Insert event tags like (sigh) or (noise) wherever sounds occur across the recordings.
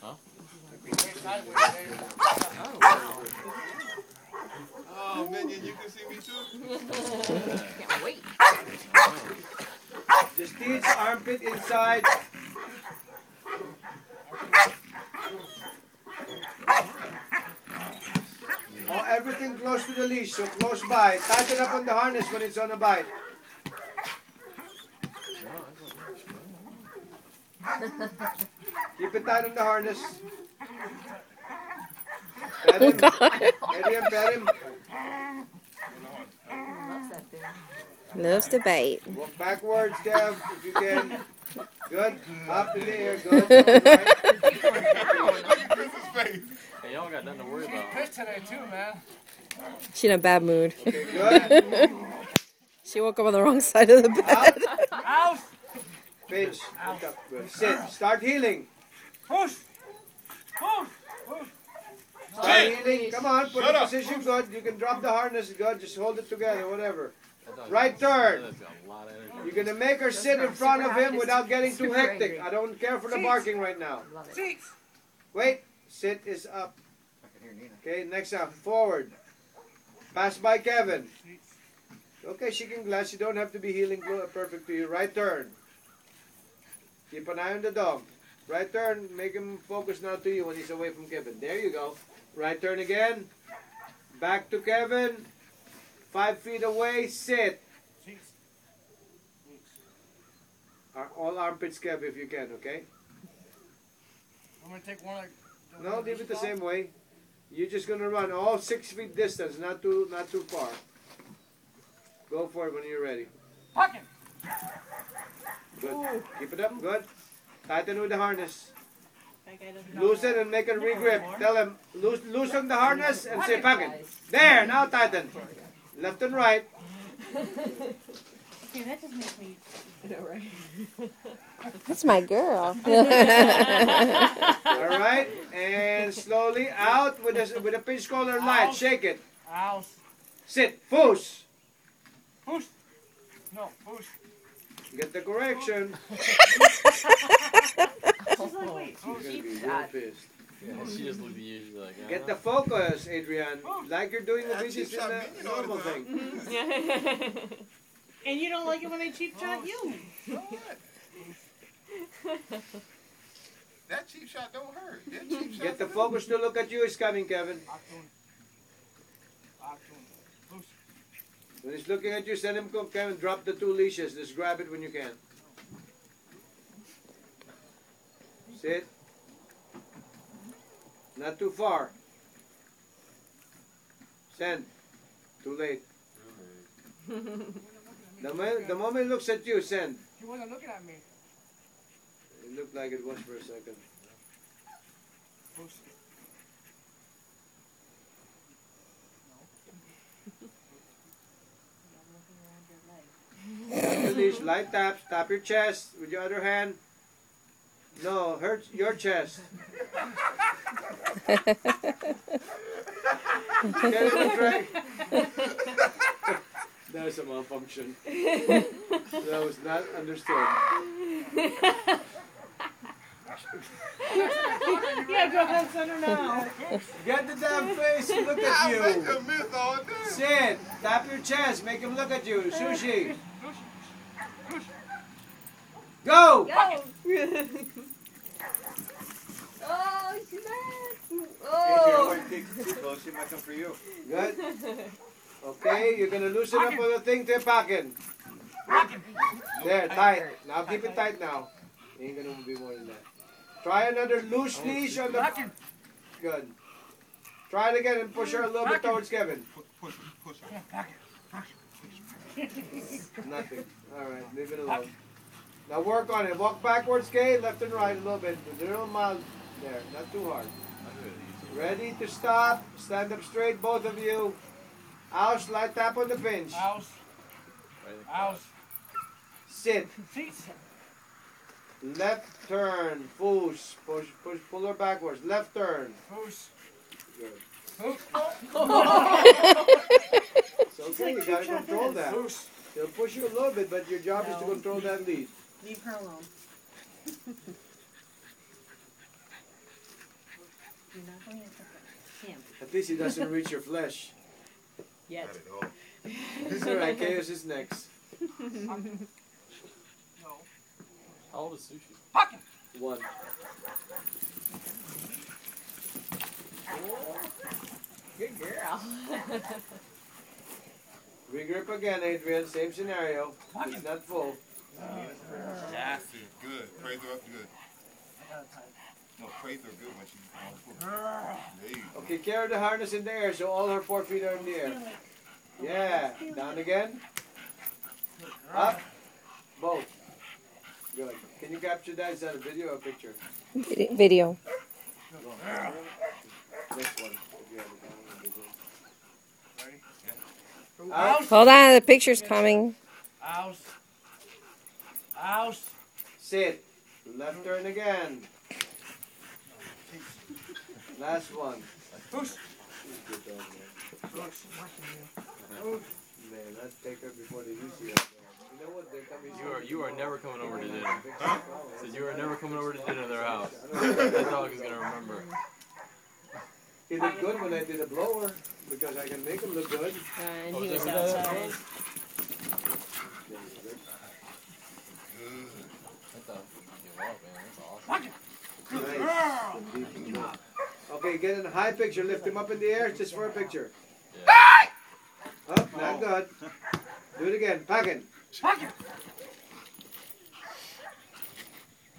Huh? Oh, Minion, you can see me too? Can't wait. Just teach armpit inside. Oh, everything close to the leash, so close by. Tighten up on the harness when it's on a bite. (laughs) Keep it tight on the harness. Pet him. Pet him, pet him. Loves that thing. Loves to bite. Walk backwards, Kev, if you can. Good. Up in the air. Good. All right. This is face. Hey, y'all got nothing to worry about. Pissed today too, man. She in a bad mood. Okay, good. (laughs) she woke up on the wrong side of the bed. Out. Pinch. Look up. Good. Sit. Start heeling. Push. Push. Start heeling. Come on. Put Shut the up. position good. You can drop the harness. Good. Just hold it together. Whatever. Right turn. That's got a lot of energy. You're gonna make her sit in front of him without getting too hectic. I don't care for the barking right now. Love it. Sitz. Wait. Sit is up. Okay. Next up. Forward. Pass by Kevin. Okay, she can glance. You don't have to be heeling perfect to you. Right turn. Keep an eye on the dog. Right turn. Make him focus now to you when he's away from Kevin. There you go. Right turn again. Back to Kevin. Five feet away. Sit. All armpits, Kev, if you can. Okay. I'm gonna take one. Like, No, leave it the same way. You're just gonna run all six feet distance, not too, not too far. Go for it when you're ready. Pocket. Good. Keep it up. Good. Tighten with the harness. That guy doesn't know Loosen and make a regrip. Tell him, loose, loosen the harness and say Pocket, pocket. guys. There, now tighten. Left and right. See, that just makes me. I right? (laughs) That's my girl. (laughs) All right, and slowly out with a with a pinch collar light. Shake it. Out. Sit. Push. Push. No, push. Get the correction. (laughs) She's like, wait, You're gonna oh, be real that. pissed. Yeah, oh, she just looked at you. She's like, Get the focus, Adrian. Oh. Like you're doing the Yeah, videos cheap in the me all the normal thing. (laughs) and you don't like it when they cheap shot you. So what? That cheap shot don't hurt. That cheap (laughs) shot Get the focus to look at you is coming, Kevin. Achtung. Achtung. Push. When he's looking at you, send him, Kevin, drop the two leashes. Just grab it when you can. Sit. Not too far. Send. Too late. (laughs) The moment, the moment he looks at you, send. She wasn't looking at me. It looked like it was for a second. Push. Tap the leash, light taps, tap your chest with your other hand. No, hurt your chest. Get it right. There's a malfunction. That was not understood. Yeah, go ahead, send her now. Get the damn face, and look at you. a miss all day. Sit, tap your chest, make him look at you. Sushi. Go! Go! (laughs) oh, she's mad. Oh! She might come for you. Good. Okay, you're gonna loosen up on the thing to pocket. There, tight. Now keep it tight now. Ain't gonna be more than that. Try another loose leash on the. Good. Try it again and push her a little bit towards Kevin. Push, push her. Nothing. All right, leave it alone. Now work on it. Walk backwards, Kay, left and right a little bit. A little mild. There, not too hard. Ready to stop. Stand up straight, both of you. Ouch, light tap on the pinch. House. House. Sit. Sitz. Left turn. Push. Push. Push. Pull her backwards. Left turn. Push. Good. Push. (laughs) It's okay. You gotta control that. Push. They'll push you a little bit, but your job is to control that lead. Leave her alone. (laughs) At least he doesn't reach your flesh. Yet. Not at all. It's alright, Chaos is next. No. How old is Sushi? One. Good girl. (laughs) Regrip again, Adrian. Same scenario. It's not full. That's. Good. Praise her up good. No, praise her good when she's on full. There you go. Okay, carry the harness in the air so all her four feet are in the air. Yeah. Down again. Up. Both. Good. Can you capture that? Is that a video or a picture? Video. Next one. If you have it down, it'll be good. Ready? Out. Hold on, the picture's coming. House. House. Sit. Left turn again. Last one. Push. Good dog, man. Push. Man, let's take her before they do see. You know what? They're coming. You are you are never coming over to dinner. Huh? Said you are never coming over to dinner at their house. I don't know. That dog is gonna remember. He looked good when I did a blower because I can make him look good. Uh, and Oh, he was that what that outside. was? Good. That's a give up, man. That's awesome. Good Nice. girl. Okay, get in a high picture. Lift him up in the air just for a picture. Yeah. Up, not good. Do it again. Packing. Pocket.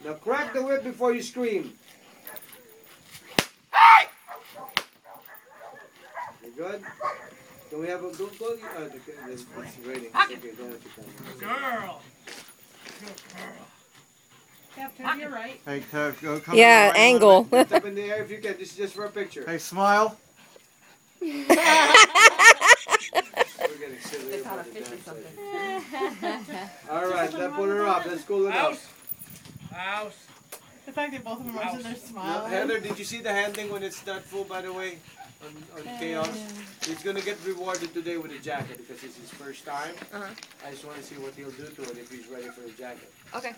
Now crack the whip before you scream. You good? Can we have a go go? Uh, the, this, it's raining. It's okay, don't let you come. Good girl. Good girl. Captain, you're right. Hey, Kev, go come Yeah, right angle. Lift up in the air if you can. This is just for a picture. Hey, smile. (laughs) We're getting silly They caught a fish or something. (laughs) All right, now put her up. Let's cool it House. off. The fact that both of them are sitting there Now, smiling. Heather, did you see the handling when it's not full? By the way, on, on chaos. He's gonna get rewarded today with a jacket because it's his first time. Uh-huh. I just want to see what he'll do to it if he's ready for a jacket. Okay.